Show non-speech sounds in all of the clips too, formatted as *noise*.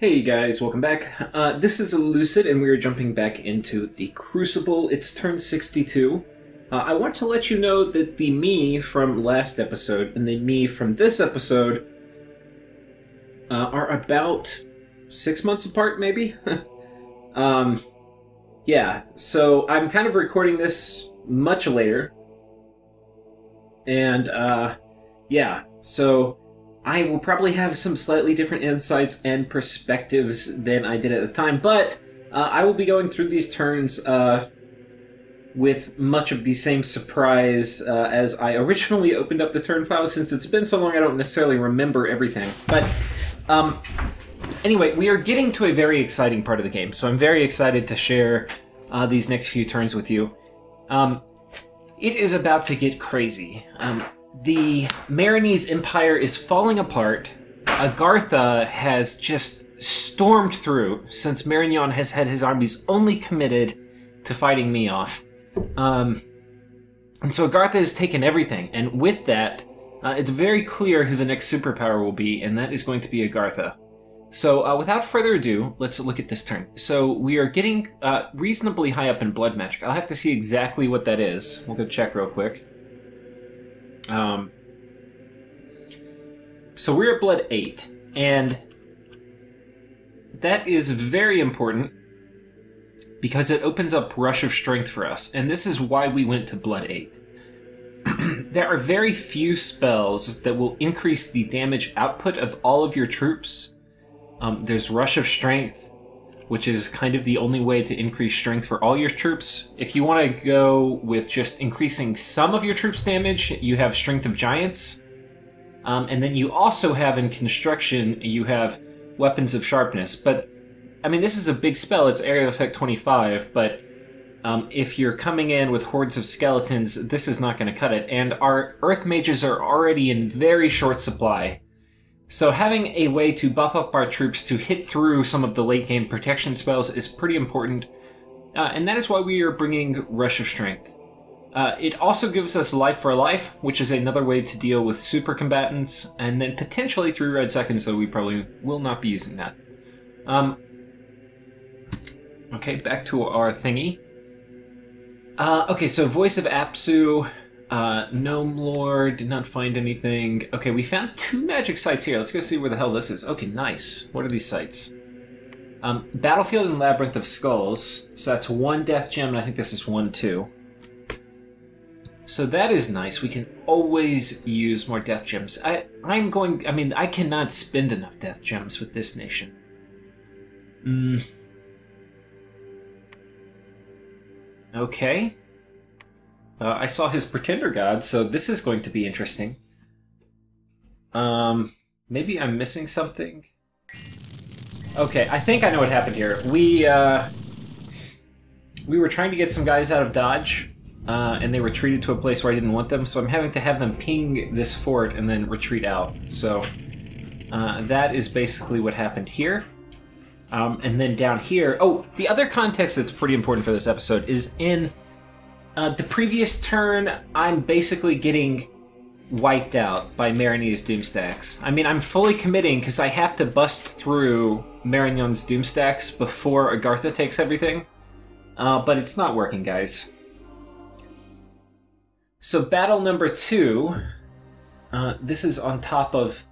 Hey guys, welcome back. Uh, this is Lucid, and we are jumping back into the Crucible. It's turn 62. Uh, I want to let you know that the me from last episode and the me from this episode uh, are about six months apart, maybe? *laughs* um, yeah, so I'm kind of recording this much later. And, uh, yeah, so I will probably have some slightly different insights and perspectives than I did at the time, but uh, I will be going through these turns uh, with much of the same surprise uh, as I originally opened up the turn file. Since it's been so long, I don't necessarily remember everything. But um, anyway, we are getting to a very exciting part of the game, so I'm very excited to share uh, these next few turns with you. Um, it is about to get crazy. Um, the Marinese Empire is falling apart. Agartha has just stormed through since Marignon has had his armies only committed to fighting me off. Um, and so Agartha has taken everything, and with that, uh, it's very clear who the next superpower will be, and that is going to be Agartha. So, uh, without further ado, let's look at this turn. So, we are getting uh, reasonably high up in blood magic. I'll have to see exactly what that is. We'll go check real quick. Um, so we're at blood 8, and that is very important because it opens up Rush of Strength for us, and this is why we went to blood 8. *clears throat* there are very few spells that will increase the damage output of all of your troops. Um, there's Rush of Strength, which is kind of the only way to increase strength for all your troops. If you want to go with just increasing some of your troops' damage, you have Strength of Giants. Um, and then you also have in construction, you have Weapons of Sharpness. But, I mean, this is a big spell, it's Area of Effect 25, but um, if you're coming in with hordes of skeletons, this is not going to cut it. And our Earth Mages are already in very short supply. So having a way to buff up our troops to hit through some of the late game protection spells is pretty important, uh, and that is why we are bringing Rush of Strength. Uh, it also gives us Life for Life, which is another way to deal with super combatants, and then potentially three red seconds, though we probably will not be using that. Um, okay, back to our thingy. Uh, okay, so Voice of Apsu, uh, Gnome Lord, did not find anything. Okay, we found two magic sites here. Let's go see where the hell this is. Okay, nice. What are these sites? Um, Battlefield and Labyrinth of Skulls. So that's one death gem, and I think this is one too. So that is nice. We can always use more death gems. I, I'm going. I mean, I cannot spend enough death gems with this nation. Hmm. Okay. Uh, I saw his Pretender God, so this is going to be interesting. Um, maybe I'm missing something. Okay, I think I know what happened here. We uh, we were trying to get some guys out of Dodge, uh, and they retreated to a place where I didn't want them. So I'm having to have them ping this fort and then retreat out. So uh, that is basically what happened here. Um, and then down here, oh, the other context that's pretty important for this episode is in uh, the previous turn, I'm basically getting wiped out by Marinese Doomstacks. I mean, I'm fully committing because I have to bust through Marignon's Doomstacks before Agartha takes everything. Uh, but it's not working, guys. So battle number two, uh, this is on top of...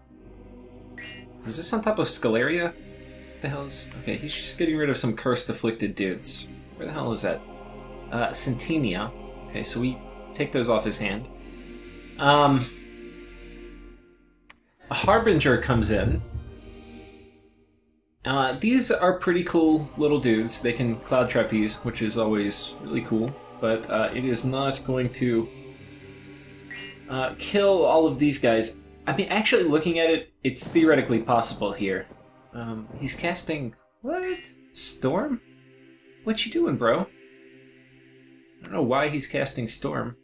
Is this on top of Sceleria? the hell is... Okay, he's just getting rid of some cursed afflicted dudes. Where the hell is that? Uh, Centenia. Okay, so we take those off his hand. Um, a Harbinger comes in. Uh, these are pretty cool little dudes. They can cloud trapeze, which is always really cool, but uh, it is not going to uh, kill all of these guys. I mean, actually looking at it, it's theoretically possible here. Um, he's casting... What? Storm? What you doing, bro? I don't know why he's casting Storm.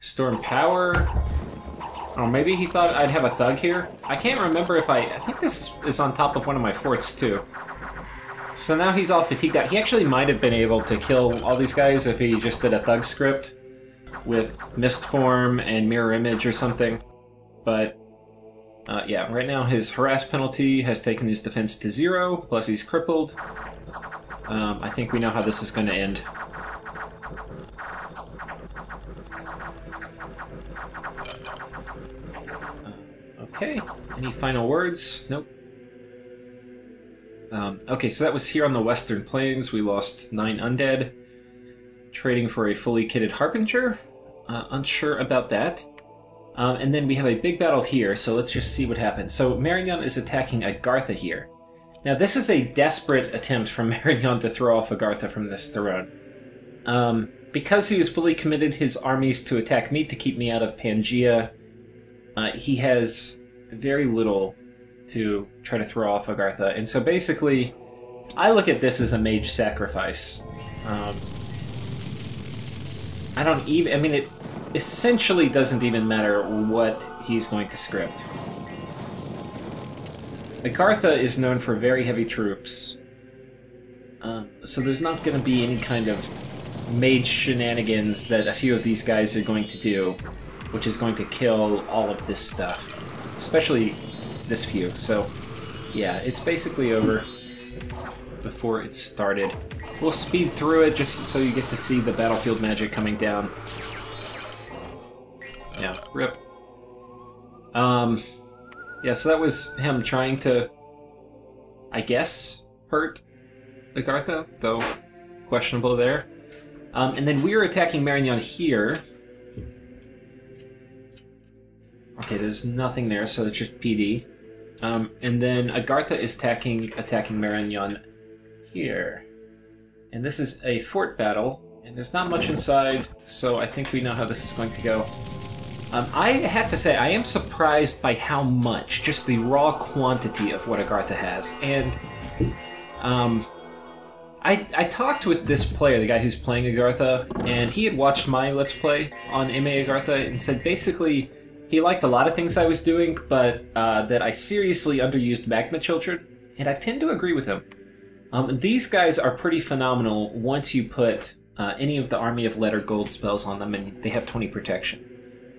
Storm Power? Oh, maybe he thought I'd have a Thug here? I can't remember if I... I think this is on top of one of my forts, too. So now he's all fatigued out. He actually might have been able to kill all these guys if he just did a Thug script. with Mist Form and Mirror Image or something. But uh, yeah, right now his harass penalty has taken his defense to zero, plus he's crippled. Um, I think we know how this is going to end. Uh, okay, any final words? Nope. Um, okay, so that was here on the Western Plains. We lost nine undead. Trading for a fully kitted Harbinger. Uh, unsure about that. Um, and then we have a big battle here, so let's just see what happens. So Marignon is attacking Agartha here. Now this is a desperate attempt from *laughs* Marignon to throw off Agartha from this throne. Um, because he was fully committed his armies to attack me to keep me out of Pangea, uh, he has very little to try to throw off Agartha. And so basically, I look at this as a mage sacrifice. Um, I don't even. I mean, it essentially doesn't even matter what he's going to script. Agartha is known for very heavy troops, um, so there's not going to be any kind of mage shenanigans that a few of these guys are going to do, which is going to kill all of this stuff, especially this few. So, yeah, it's basically over before it started. We'll speed through it just so you get to see the battlefield magic coming down. Yeah, rip. Um, yeah, so that was him trying to, I guess, hurt Agartha, though questionable there. Um, and then we are attacking Marignon here. Okay, there's nothing there, so it's just PD. Um, and then Agartha is attacking attacking Marignon here. And this is a fort battle, and there's not much inside, so I think we know how this is going to go. Um, I have to say, I am surprised by how much, just the raw quantity of what Agartha has. And um, I, I talked with this player, the guy who's playing Agartha, and he had watched my Let's Play on MA Agartha and said basically he liked a lot of things I was doing, but uh, that I seriously underused Magma Children, and I tend to agree with him. Um, these guys are pretty phenomenal once you put uh, any of the Army of Letter Gold spells on them, and they have 20 protection.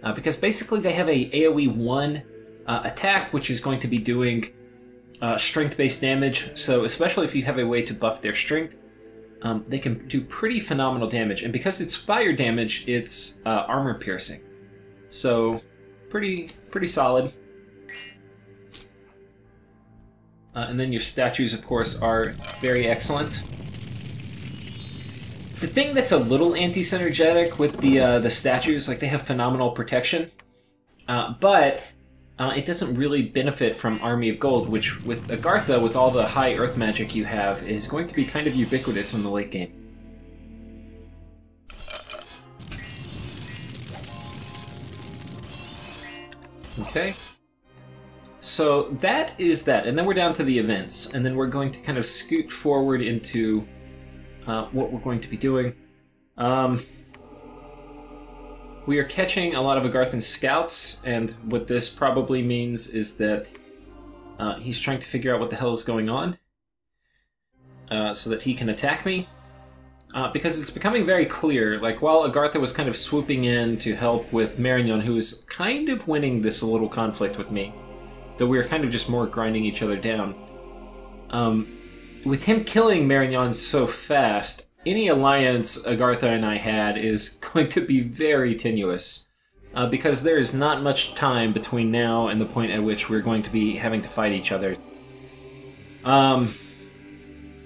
Uh, because basically they have a AoE 1 uh, attack, which is going to be doing uh, strength-based damage, so especially if you have a way to buff their strength, um, they can do pretty phenomenal damage. And because it's fire damage, it's uh, armor piercing. So pretty pretty solid. Uh, and then your statues, of course, are very excellent. The thing that's a little anti-synergetic with the uh, the statues, like they have phenomenal protection, uh, but uh, it doesn't really benefit from Army of Gold, which with Agartha, with all the high Earth magic you have, is going to be kind of ubiquitous in the late game. Okay. So that is that, and then we're down to the events, and then we're going to kind of scoot forward into uh, what we're going to be doing. Um, we are catching a lot of Agarthan's scouts, and what this probably means is that uh, he's trying to figure out what the hell is going on, uh, so that he can attack me. Uh, because it's becoming very clear, like while Agartha was kind of swooping in to help with Marignon, who was kind of winning this little conflict with me, though we were kind of just more grinding each other down. Um, with him killing Marignon so fast, any alliance Agartha and I had is *laughs* going to be very tenuous. Uh, because there is not much time between now and the point at which we're going to be having to fight each other. Um,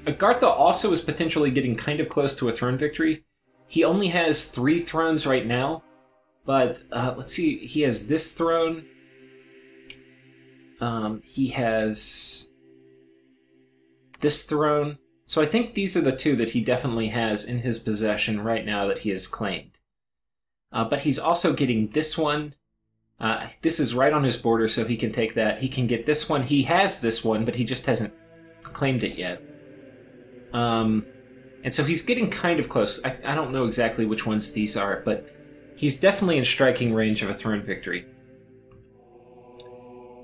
Agartha also is potentially getting kind of close to a throne victory. He only has three thrones right now, but uh, let's see, he has this throne. Um, he has this throne. So I think these are the two that he definitely has in his possession right now that he has claimed. Uh, but he's also getting this one. Uh, this is right on his border, so he can take that. He can get this one. He has this one, but he just hasn't claimed it yet. Um, and so he's getting kind of close. I, I don't know exactly which ones these are, but he's definitely in striking range of a throne victory.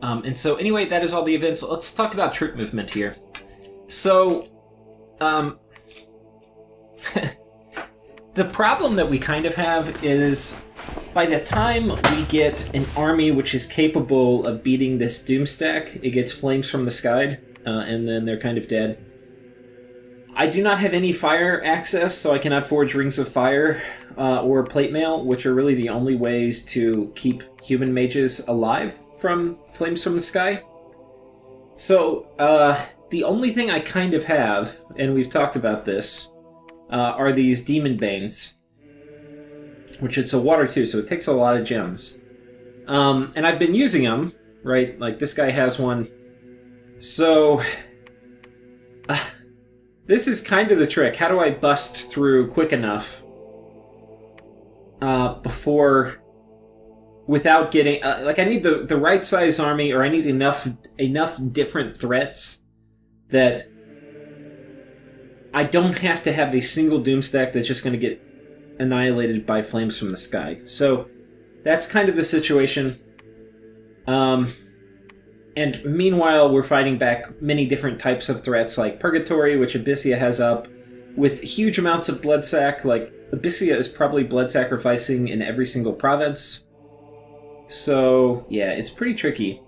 Um, and so, anyway, that is all the events. Let's talk about troop movement here. So, um, *laughs* the problem that we kind of have is by the time we get an army which is capable of beating this Doomstack, it gets flames from the sky, uh, and then they're kind of dead. I do not have any fire access, so I cannot forge rings of fire uh, or plate mail, which are really the only ways to keep human mages alive from flames from the sky. So, uh, the only thing I kind of have, and we've talked about this, uh, are these Demon Banes. Which it's a water too, so it takes a lot of gems. Um, and I've been using them, right? Like this guy has one. So, *sighs* this is kind of the trick. How do I bust through quick enough uh, before without getting uh, like I need the the right size army or I need enough enough different threats that I don't have to have a single Doom stack that's just going to get annihilated by flames from the sky. So that's kind of the situation. Um, and meanwhile, we're fighting back many different types of threats, like Purgatory, which Abysia has up, with huge amounts of blood sac. Like Abysia is probably blood sacrificing in every single province. So yeah, it's pretty tricky.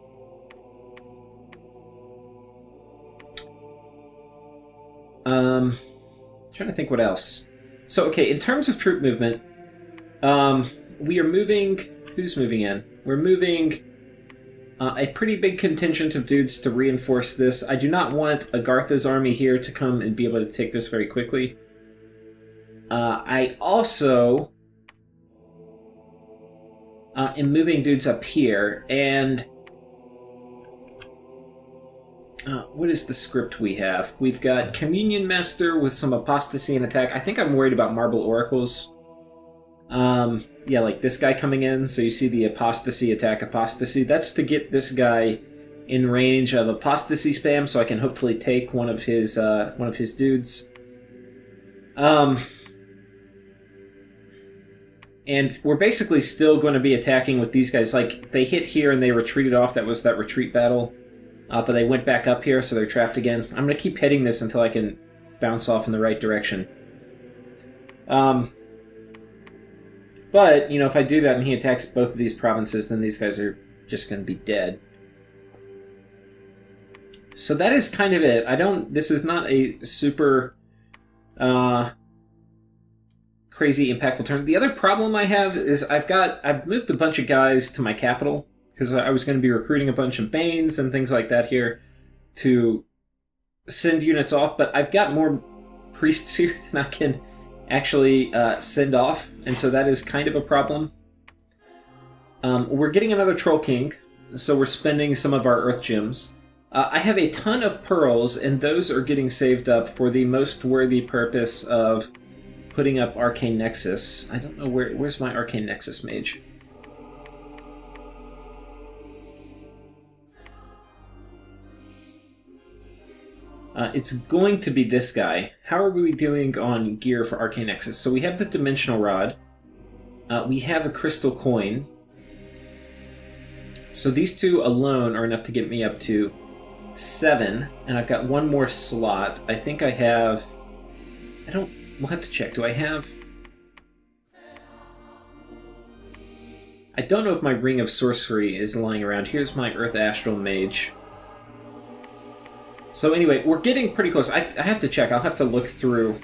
Um, trying to think what else. So, okay, in terms of troop movement, um, we are moving. Who's moving in? We're moving uh, a pretty big contingent of dudes to reinforce this. I do not want Agartha's army here to come and be able to take this very quickly. Uh, I also uh, am moving dudes up here, and uh, what is the script we have? We've got Communion Master with some Apostasy and Attack. I think I'm worried about Marble Oracles. Um, yeah, like this guy coming in, so you see the Apostasy, Attack, Apostasy. That's to get this guy in range of Apostasy spam, so I can hopefully take one of his, uh, one of his dudes. Um, and we're basically still going to be attacking with these guys. Like, they hit here and they retreated off. That was that retreat battle. Uh, but they went back up here, so they're trapped again. I'm going to keep hitting this until I can bounce off in the right direction. Um, but, you know, if I do that and he attacks both of these provinces, then these guys are just going to be dead. So that is kind of it. I don't... This is not a super... Uh, crazy impactful turn. The other problem I have is I've got... I've moved a bunch of guys to my capital because I was going to be recruiting a bunch of Banes and things like that here to send units off, but I've got more priests *laughs* here than I can actually uh, send off, and so that is kind of a problem. Um, we're getting another Troll King, so we're spending some of our Earth Gems. Uh, I have a ton of pearls, and those are getting saved up for the most worthy purpose of putting up Arcane Nexus. I don't know where. Where's my Arcane Nexus mage? Uh, it's going to be this guy. How are we doing on gear for Arcane Nexus? So we have the Dimensional Rod. Uh, we have a Crystal Coin. So these two alone are enough to get me up to seven. And I've got one more slot. I think I have... I don't... We'll have to check. Do I have... I don't know if my Ring of Sorcery is lying around. Here's my Earth Astral Mage. So anyway, we're getting pretty close. I, I have to check. I'll have to look through.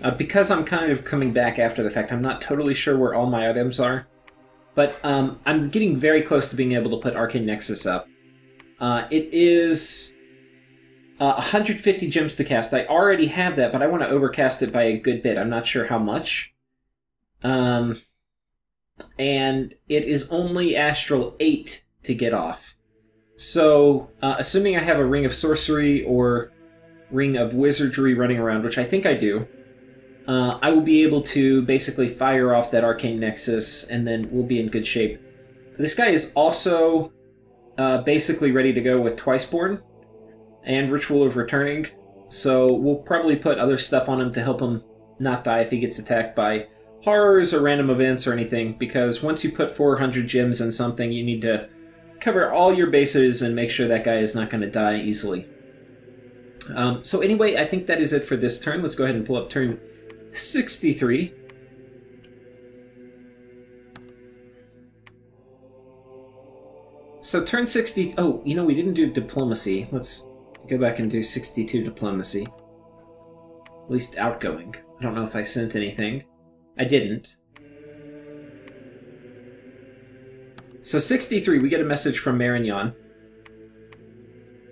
Uh, because I'm kind of coming back after the fact, I'm not totally sure where all my items are. But um, I'm getting very close to being able to put Arcane Nexus up. Uh, it is uh, 150 gems to cast. I already have that, but I want to overcast it by a good bit. I'm not sure how much. Um, and it is only Astral 8 to get off. So, uh, assuming I have a Ring of Sorcery or Ring of Wizardry running around, which I think I do, uh, I will be able to basically fire off that Arcane Nexus, and then we'll be in good shape. This guy is also uh, basically ready to go with Twiceborn and Ritual of Returning, so we'll probably put other stuff on him to help him not die if he gets attacked by horrors or random events or anything, because once you put 400 gems in something, you need to cover all your bases and make sure that guy is not going to die easily. Um, so anyway, I think that is it for this turn. Let's go ahead and pull up turn 63. So turn 60... Oh, you know, we didn't do diplomacy. Let's go back and do 62 diplomacy. At least outgoing. I don't know if I sent anything. I didn't. So 63, we get a message from Marignon.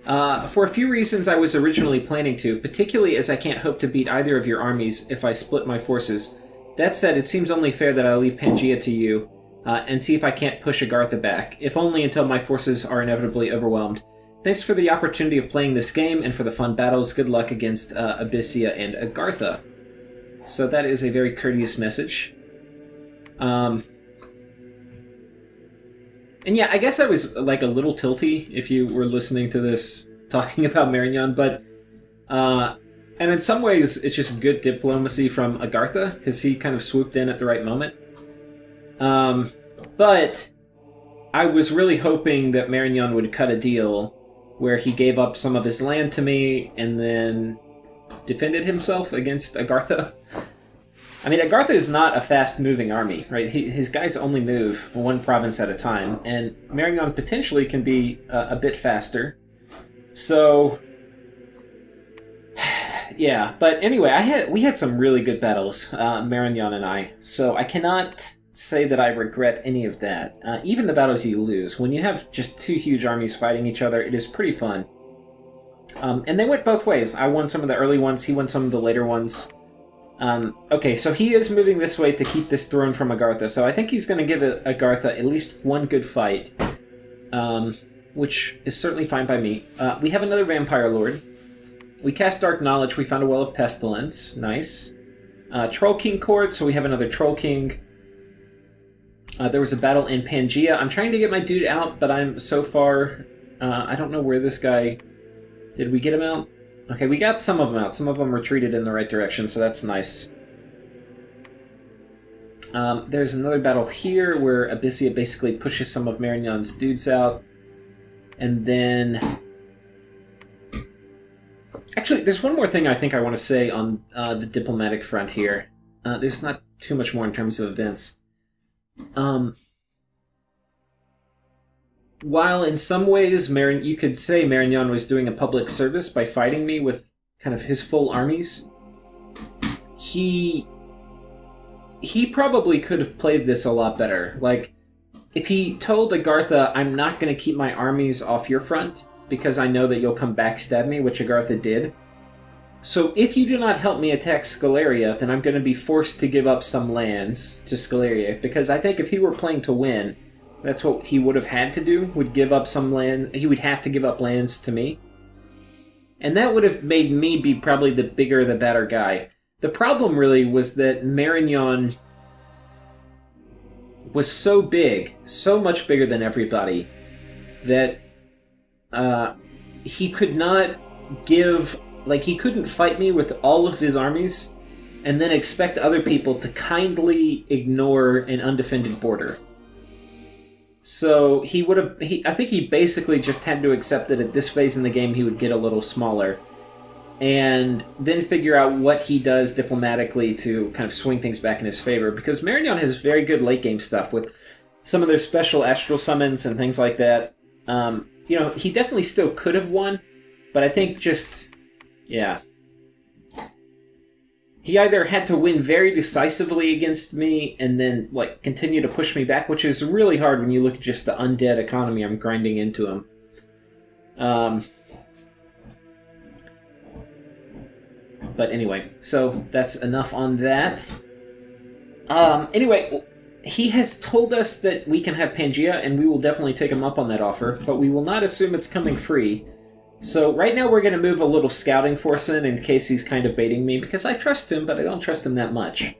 Uh, for a few reasons I was originally planning to, particularly as I can't hope to beat either of your armies if I split my forces. That said, it seems only fair that I leave Pangea to you, uh, and see if I can't push Agartha back, if only until my forces are inevitably overwhelmed. Thanks for the opportunity of playing this game and for the fun battles. Good luck against uh, Abysia and Agartha. So that is a very courteous message. Um, and yeah, I guess I was like a little tilty if you were listening to this talking *laughs* about Marignon, but uh, and in some ways it's just good diplomacy from Agartha because he kind of swooped in at the right moment. Um, but I was really hoping that Marignon would cut a deal where he gave up some of his land to me and then defended himself against Agartha. *laughs* I mean, Agartha is not a fast-moving army, right? He, his guys only move one province at a time, and Marignon potentially can be uh, a bit faster. So, *sighs* yeah. But anyway, I had we had some really good battles, uh, and I. So I cannot say that I regret any of that. Uh, even the battles you lose, when you have just two huge armies fighting each other, it is pretty fun. Um, and they went both ways. I won some of the early ones. He won some of the later ones. Um, okay, so he is moving this way to keep this throne from Agartha. So I think he's going to give Agartha at least one good fight, um, which is certainly fine by me. Uh, we have another Vampire Lord. We cast Dark Knowledge. We found a Well of Pestilence. Nice. Uh, Troll King Court, so we have another Troll King. Uh, there was a battle in Pangea. I'm trying to get my dude out, but I'm so far... Uh, I don't know where this guy... Did we get him out? Okay, we got some of them out. Some of them retreated in the right direction, so that's nice. Um, there's another battle here where Abysia basically pushes some of Marignon's dudes out. And then... Actually, there's one more thing I think I want to say on uh, the diplomatic front here. Uh, there's not too much more in terms of events. Um, while in some ways Mar- you could say Marignon was doing a public service by fighting me with kind of his full armies, he he probably could have played this a lot better. Like if he told Agartha, "I'm not going to keep my armies off your front because I know that you'll come backstab me," which Agartha did. So if you do not help me attack Sceleria, then I'm going to be forced to give up some lands to Sceleria because I think if he were playing to win, that's what he would have had to do, would give up some land. He would have to give up lands to me. And that would have made me be probably the bigger, the better guy. The problem really was that Marignon was so big, so much bigger than everybody, that uh, he could not give, like, he couldn't fight me with all of his armies and then expect other people to kindly ignore an undefended border. So he would have. He, I think he basically just had to accept that at this phase in the game he would get a little smaller, and then figure out what he does diplomatically to kind of swing things back in his favor. Because Marignon has very good late game stuff with some of their special astral summons and things like that. Um, you know, he definitely still could have won, but I think just yeah, he either had to win very decisively against me and then like continue to push me back, which is really hard when you look at just the undead economy I'm grinding into him. Um, but anyway, so that's enough on that. Um, anyway, he has told us that we can have Pangea, and we will definitely take him up on that offer, but we will not assume it's coming free. So right now we're going to move a little scouting force in in case he's kind of baiting me because I trust him, but I don't trust him that much.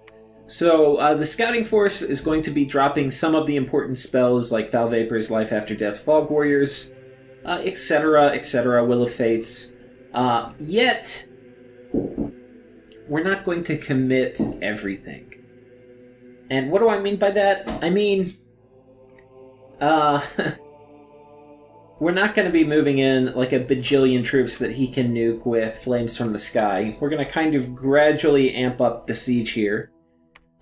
So uh, the scouting force is going to be dropping some of the important spells like Foul Vapors, Life After Death, Fog Warriors, etc., uh, etc., et Will of Fates. Uh, yet, we're not going to commit everything. And what do I mean by that? I mean, uh, *laughs* we're not going to be moving in like a bajillion troops that he can nuke with flames from the sky. We're going to kind of gradually amp up the siege here.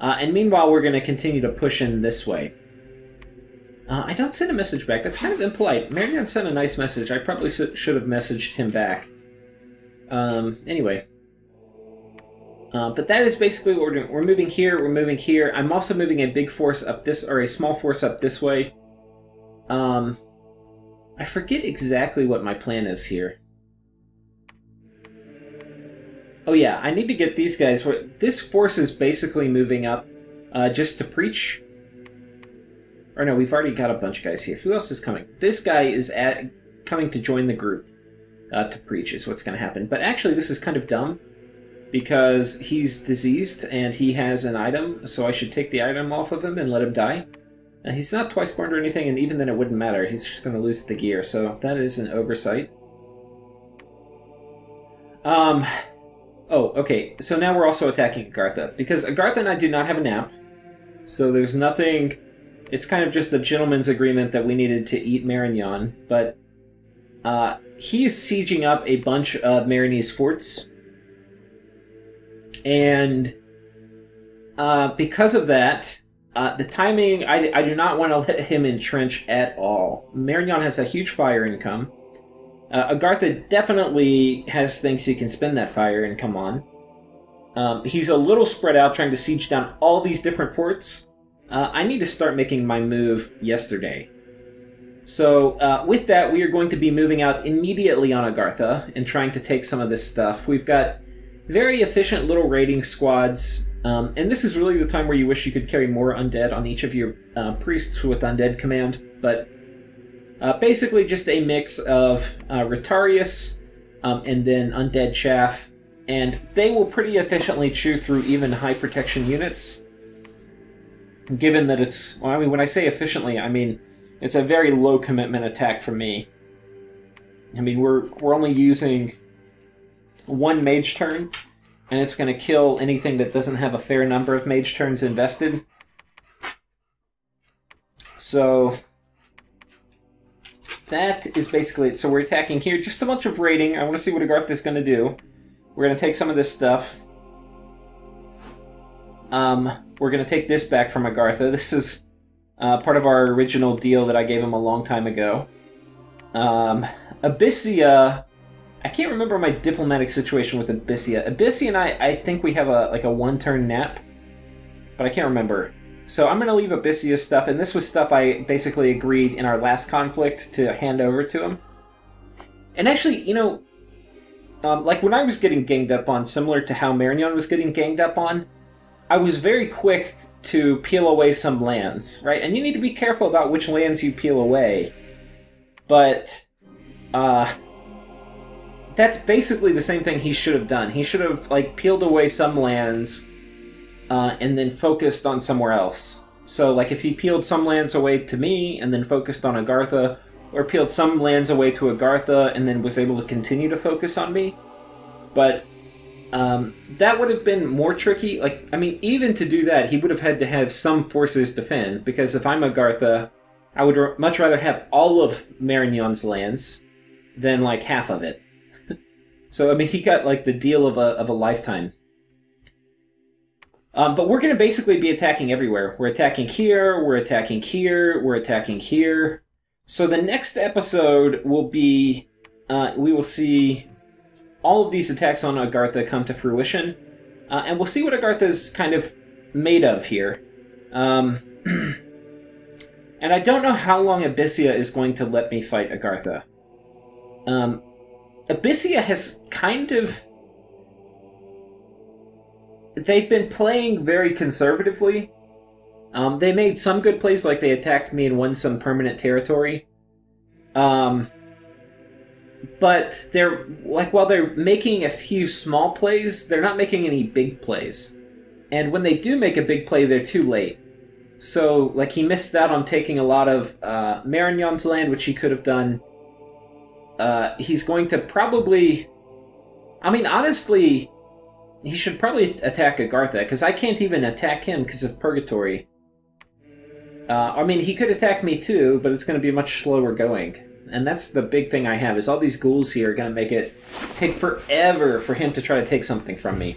Uh, and meanwhile, we're going to continue to push in this way. Uh, I don't send a message back. That's kind of impolite. Marignon sent a nice message. I probably should have messaged him back. Um, anyway. Uh, but that is basically what we're doing. We're moving here, we're moving here. I'm also moving a big force up this, or a small force up this way. Um, I forget exactly what my plan is here. Oh yeah, I need to get these guys. This force is basically moving up uh, just to preach. Or no, we've already got a bunch of guys here. Who else is coming? This guy is at coming to join the group uh, to preach is what's going to happen. But actually, this is kind of dumb because he's diseased and he has an item, so I should take the item off of him and let him die. Uh, he's not twice born or anything, and even then it wouldn't matter. He's just going to lose the gear, so that is an oversight. Um, Oh, okay. So now we're also attacking Agartha. Because Agartha and I do not have a nap. So there's nothing... It's kind of just a gentleman's agreement that we needed to eat Marignon. But uh, he is sieging up a bunch of Marinese forts. And uh, because of that, uh, the timing, I, I do not want to *laughs* let him entrench at all. Marignon has a huge fire income. Uh, Agartha definitely has things he can spend that fire and come on. Um, he's a little spread out trying to siege down all these different forts. Uh, I need to start making my move yesterday. So, uh, with that, we are going to be moving out immediately on Agartha and trying to take some of this stuff. We've got very efficient little raiding squads, um, and this is really the time where you wish you could carry more undead on each of your uh, priests with undead command, but uh, basically, just a mix of uh, Rotarius um, and then Undead Chaff, and they will pretty efficiently chew through even high protection units. Given that it's, well, I mean, when I say efficiently, I mean it's a very low commitment attack for me. I mean, we're we're only using one mage turn, and it's going to kill anything that doesn't have a fair number of mage turns invested. So that is basically it. So we're attacking here. Just a bunch of raiding. I want to see what Agartha is going to do. We're going to take some of this stuff. Um, we're going to take this back from Agartha. *laughs* This is uh, part of our original deal that I gave him a long time ago. Um, Abysia... I can't remember my diplomatic situation with Abysia. Abysia and I, I think we have a like a one-turn nap, but I can't remember. So I'm going to leave Abysia's stuff, and this was stuff I basically agreed in our last conflict to hand over to him. And actually, you know, um, like when I was getting ganged up on, similar to how Marignon was getting ganged up on, I was very quick to peel away some lands, right? And you need to be careful about which lands you peel away. But, uh, that's basically the same thing he should have done. He should have, like, peeled away some lands uh, and then focused on somewhere else. So, like, if he peeled some lands away to me and then focused on Agartha, or peeled some lands away to Agartha and then was able to continue to focus on me. But um, that would have been more tricky. Like, I mean, even to do that, he would have had to have some forces defend, because if I'm Agartha, I would much rather have all of Marignon's lands than, like, half of it. So, I mean, he got, like, the deal of a, of a lifetime. Um, but we're going to basically be attacking everywhere. We're attacking here, we're attacking here, we're attacking here. So the next episode will be, uh, we will see all of these attacks on Agartha come to fruition, uh, and we'll see what Agartha's kind of made of here. Um, *clears throat* and I don't know how long Abysia is going to let me fight Agartha. Um, Abysia has kind of they've been playing very conservatively. Um, they made some good plays, like they attacked me and won some permanent territory. Um, but they're like while they're making a few small plays, they're not making any big plays. And when they do make a big play, they're too late. So, like, he missed out on taking a lot of uh, Marignon's land, which he could have done. Uh, he's going to probably. I mean, honestly, he should probably attack Agartha, because I can't even attack him because of Purgatory. Uh, I mean, he could attack me too, but it's going to be much slower going. And that's the big thing I have, is all these ghouls here are going to make it take forever for him to try to take something from me.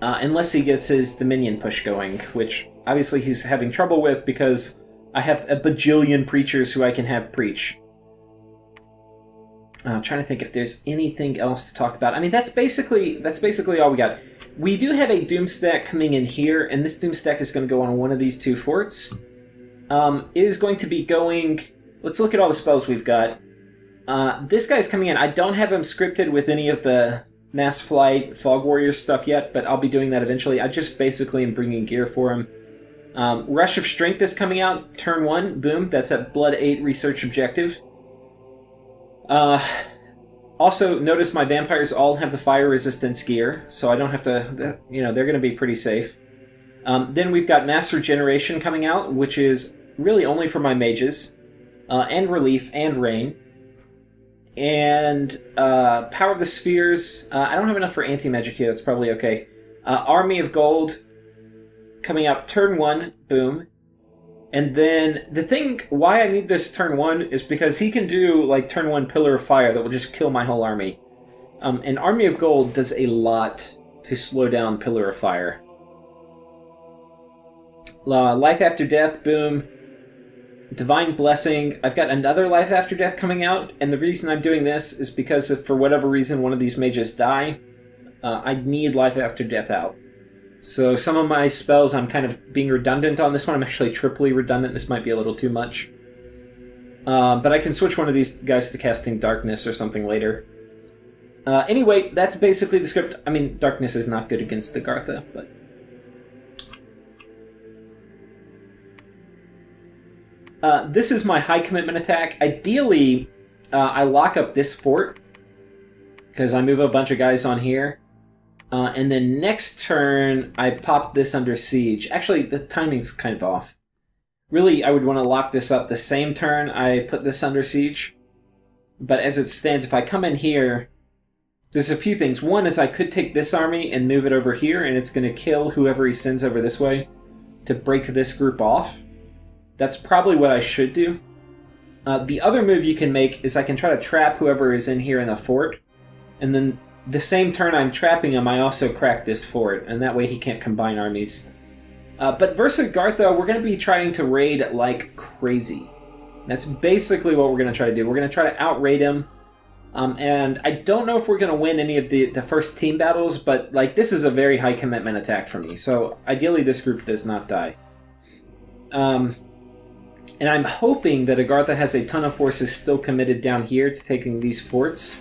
Uh, unless he gets his Dominion push going, which obviously he's having trouble with because I have a bajillion preachers who I can have preach. Uh, trying to think if there's anything else to talk about. I mean, that's basically that's basically all we got. We do have a doom stack coming in here, and this doom stack is going to go on one of these two forts. Um, it is going to be going. Let's look at all the spells we've got. Uh, this guy's coming in. I don't have him scripted with any of the mass flight fog warriors stuff yet, but I'll be doing that eventually. I just basically am bringing gear for him. Um, Rush of Strength is coming out. Turn one, boom. That's at Blood Eight research objective. Uh, also, notice my vampires all have the fire resistance gear, so I don't have to, you know, they're going to be pretty safe. Um, then we've got Mass Regeneration coming out, which is really only for my mages, uh, and Relief and Rain. And uh, Power of the Spheres, uh, I don't have enough for anti magic here, that's probably okay. Uh, Army of Gold coming out turn one, boom. And then the thing why I need this turn one is because he can do like turn one pillar of fire that will just kill my whole army. Um, and Army of Gold does a lot to slow down pillar of fire. Uh, life after death, boom. Divine blessing. I've got another life after death coming out, and the reason I'm doing this is because if for whatever reason one of these mages die, uh, I need life after death out. So some of my spells I'm kind of being redundant on. This one I'm actually triply redundant. This might be a little too much. Uh, but I can switch one of these guys to casting Darkness or something later. Uh, anyway, that's basically the script. I mean, Darkness is not good against Agartha, but... Uh, this is my high commitment attack. Ideally, uh, I lock up this fort, because I move a bunch of guys on here. Uh, and then next turn, I pop this under siege. Actually, the timing's kind of off. Really, I would want to lock this up the same turn I put this under siege. But as it stands, if I come in here, there's a few things. One is I could take this army and move it over here, and it's going to kill whoever he sends over this way to break this group off. That's probably what I should do. Uh, the other move you can make is I can try to trap whoever is in here in the fort, and then the same turn I'm trapping him, I also crack this fort, and that way he can't combine armies. Uh, but versus Gartha, we're going to be trying to raid like crazy. That's basically what we're going to try to do. We're going to try to outraid him. Um, and I don't know if we're going to win any of the, the first team battles, but like this is a very high commitment attack for me. So ideally this group does not die. Um, and I'm hoping that Agartha has a ton of forces still committed down here to taking these forts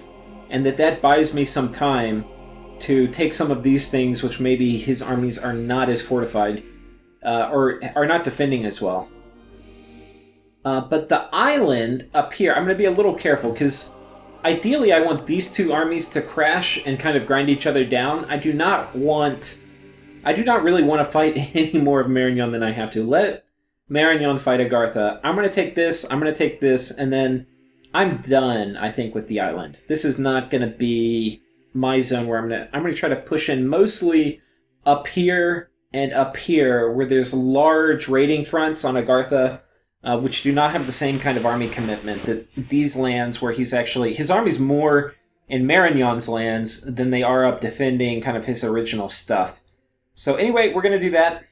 and that that buys me some time to take some of these things, which maybe his armies are not as fortified uh, or are not defending as well. Uh, but the island up here, I'm going to be a little careful because ideally I want these two armies to crash and kind of grind each other down. I do not want. I do not really want to fight *laughs* any more of Marignon than I have to. Let Marignon fight Agartha. I'm going to take this, I'm going to take this, and then I'm done, I think, with the island. This is not going to be my zone where I'm going to... I'm going to try to push in mostly up here and up here where there's large raiding fronts on Agartha, uh, which do not have the same kind of army commitment that these lands where he's actually... His army's more in Marignon's lands than they are up defending kind of his original stuff. So anyway, we're going to do that.